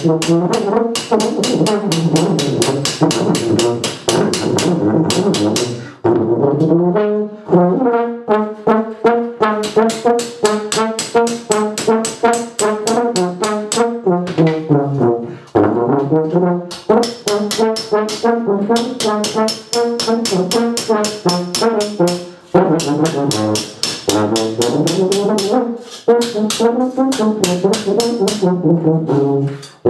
Thank you.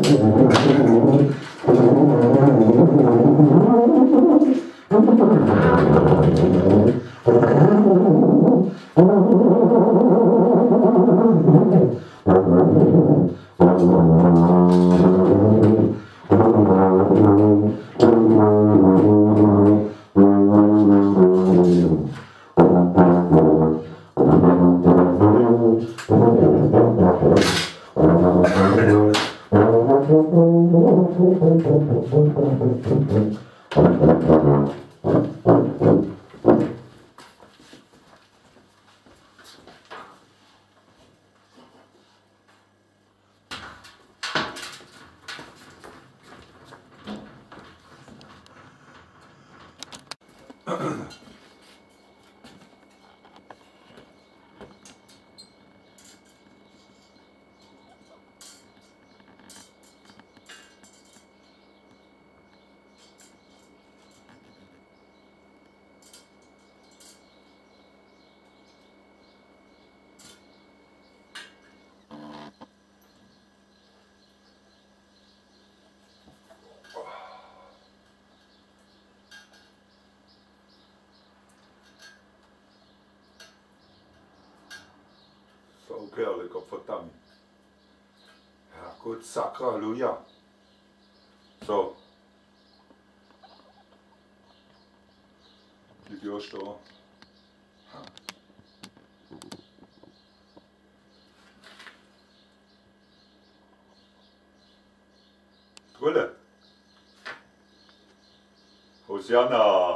Oh, my God. Uh-huh. Gott verdammt. Ja, gut, Sakra, Halleluja. So. Die da. Trulle. Hosianna.